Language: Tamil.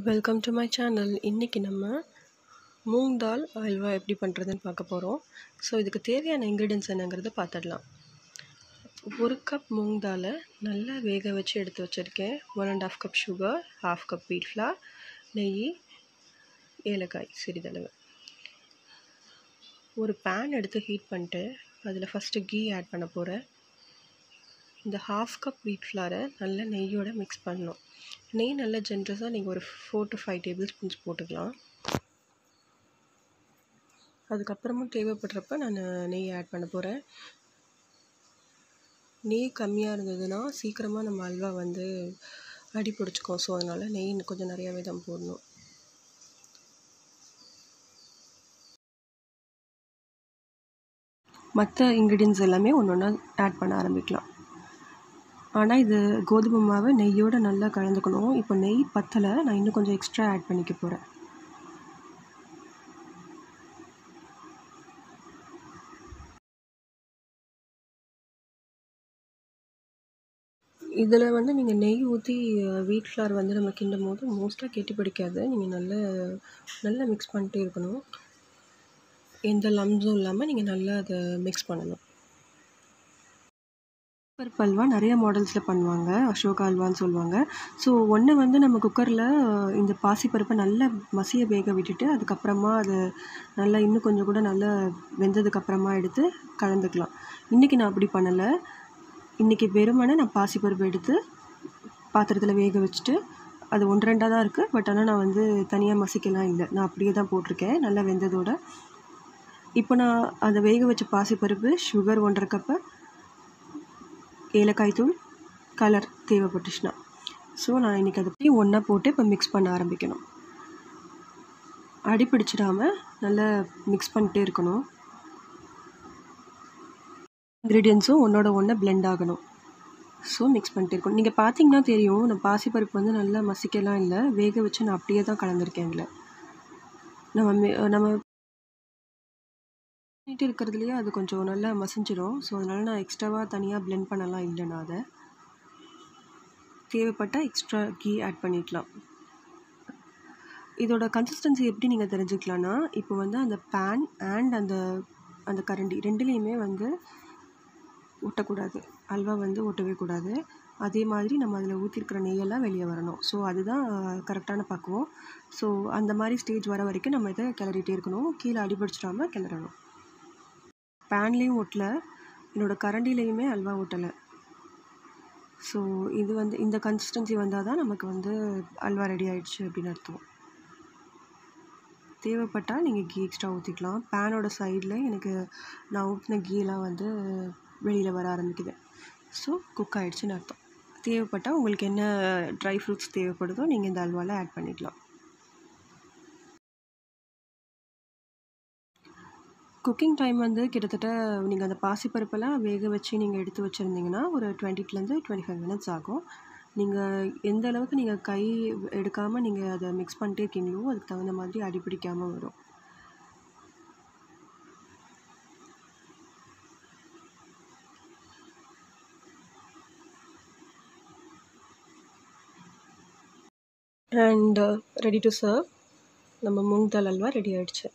வெல்கம் டு மை சேனல் இன்றைக்கி நம்ம மூங் தால் அல்வா எப்படி பண்ணுறதுன்னு பார்க்க போகிறோம் ஸோ இதுக்கு தேவையான இன்க்ரீடியன்ஸ் என்னங்கிறத பார்த்துடலாம். ஒரு கப் மூங் தாலை நல்லா வேக வச்சு எடுத்து வச்சுருக்கேன். One and half cup sugar half cup wheat flour நெய் ஏலக்காய் சிறிதளவு. ஒரு பேன் எடுத்து ஹீட் பண்ணிட்டு அதில் ஃபஸ்ட்டு கீ ஆட் பண்ண போகிறேன் இந்த ஹாஃப் கப் வீட் ஃப்ளாரை நல்லா நெய்யோடு மிக்ஸ் பண்ணணும். நெய் நல்லா ஜென்ரஸாக நீங்கள் ஒரு four to five tablespoons போட்டுக்கலாம். அதுக்கப்புறமும் தேவைப்படுறப்ப நான் நெய் ஆட் பண்ண போகிறேன் நெய் கம்மியாக இருந்ததுன்னா சீக்கிரமாக நம்ம அல்வா வந்து அடி பிடிச்சிக்கும். ஸோ அதனால் நெய் கொஞ்சம் நிறையாவே தான் போடணும். மற்ற இன்க்ரீடியன்ஸ் எல்லாமே ஒன்று ஒன்றா ஆட் பண்ண ஆரம்பிக்கலாம். ஆனால் இது கோதுமை மாவு நெய்யோடு நல்லா கலந்துக்கணும். இப்போ நெய் பத்தலை நான் இன்னும் கொஞ்சம் எக்ஸ்ட்ரா ஆட் பண்ணிக்க போகிறேன் இதில் வந்து நீங்கள் நெய் ஊற்றி வீட் ஃப்ளார் வந்து நம்ம கிண்டும் போது மோஸ்ட்டாக கெட்டி பிடிக்காது. நீங்கள் நல்லா நல்லா மிக்ஸ் பண்ணிட்டே இருக்கணும். எந்த லம்ஸும் இல்லாமல் நீங்கள் நல்லா அதை மிக்ஸ் பண்ணணும். குக்கர் பல்வா நிறைய மாடல்ஸில் பண்ணுவாங்க அசோகா அல்வான்னு சொல்லுவாங்க. ஸோ ஒன்று வந்து நம்ம குக்கரில் இந்த பாசிப்பருப்பை நல்லா மசிய வேக விட்டுட்டு அதுக்கப்புறமா அது நல்லா இன்னும் கொஞ்சம் கூட நல்லா வெந்ததுக்கப்புறமா எடுத்து கலந்துக்கலாம். இன்றைக்கி நான் அப்படி பண்ணலை. இன்றைக்கி வெறுமனே நான் பாசிப்பருப்பு எடுத்து பாத்திரத்தில் வேக வச்சுட்டு அது ஒன்று ரெண்டாக தான் இருக்குது பட் ஆனால் நான் வந்து தனியாக மசிக்கலாம் இல்லை. நான் அப்படியே தான் போட்டிருக்கேன் நல்லா வெந்ததோட. இப்போ நான் அதை வேக வச்ச பாசிப்பருப்பு சுகர் ஒன்றரை கப்பு ஏலக்காய் தூள் கலர் தேவைப்பட்டுச்சுன்னா. ஸோ நான் இன்றைக்கி அதை பற்றி ஒன்றா போட்டு இப்போ மிக்ஸ் பண்ண ஆரம்பிக்கணும். அடி பிடிச்சிடாமல் நல்லா மிக்ஸ் பண்ணிட்டே இருக்கணும். இன்க்ரீடியன்ஸும் ஒன்றோட ஒன்று பிளெண்ட் ஆகணும். ஸோ மிக்ஸ் பண்ணிட்டே இருக்கணும். நீங்கள் பார்த்தீங்கன்னா தெரியும் நான் பாசிப்பருப்பு வந்து நல்லா மசிக்கலாம் இல்லை வேக வச்சு நான் அப்படியே தான் கலந்துருக்கேன் இதில். நம்ம நம்ம பண்ணிட்டு இருக்கிறதுலையே அது கொஞ்சம் நல்லா மசிஞ்சிடும் ஸோ அதனால் நான் எக்ஸ்ட்ராவாக தனியாக பிளெண்ட் பண்ணலாம். இல்லை நான் அதை. தேவைப்பட்டால் எக்ஸ்ட்ரா கீ ஆட் பண்ணிக்கலாம். இதோட கன்சிஸ்டன்சி எப்படி நீங்கள் தெரிஞ்சுக்கலான்னா இப்போ வந்து அந்த பேன் அண்ட் அந்த அந்த கரண்டி ரெண்டுலேயுமே வந்து ஒட்டக்கூடாது. அல்வா வந்து ஒட்டவே கூடாது. அதே மாதிரி நம்ம அதில் ஊற்றிருக்கிற நெய்யெல்லாம் வெளியே வரணும். ஸோ அதுதான் கரெக்டான பக்குவம். ஸோ அந்த மாதிரி ஸ்டேஜ் வர வரைக்கும் நம்ம இதை கிளறிட்டே இருக்கணும். கீழே அடிபடிச்சிடாமல் கிளறணும். பேன்லேயும் ஒட்டலை என்னோடய கரண்டிலையுமே அல்வா ஒட்டலை. ஸோ இது வந்து இந்த கன்சிஸ்டன்சி வந்தால் தான் நமக்கு வந்து அல்வா ரெடி ஆகிடுச்சு அப்படின்னு அர்த்தம். தேவைப்பட்டால் நீங்கள் கீ எக்ஸ்ட்ரா ஊற்றிக்கலாம் பேனோட சைடில் எனக்கு நான் ஊற்றின கீலாம் வந்து வெளியில் வர ஆரம்பிக்குது. ஸோ குக் ஆகிடுச்சின்னு அர்த்தம். தேவைப்பட்டால் உங்களுக்கு என்ன ட்ரை ஃப்ரூட்ஸ் தேவைப்படுதோ நீங்கள் இந்த அல்வாவில் ஆட் பண்ணிக்கலாம். குக்கிங் டைம் வந்து கிட்டத்தட்ட நீங்கள் அந்த பாசிப்பருப்பெல்லாம் வேக வச்சு நீங்கள் எடுத்து வச்சுருந்தீங்கன்னா ஒரு டுவெண்ட்டிலேருந்து டுவெண்ட்டி ஃபைவ் மினிட்ஸ் ஆகும். நீங்கள் எந்த அளவுக்கு நீங்கள் கை எடுக்காமல் நீங்கள் அதை மிக்ஸ் பண்ணிட்டே இருக்கீங்களோ அதுக்கு தகுந்த மாதிரி அடிப்பிடிக்காமல் வரும். அண்ட் ரெடி டு சர்வ் நம்ம மூங் தால் அல்வா ரெடி ஆகிடுச்சு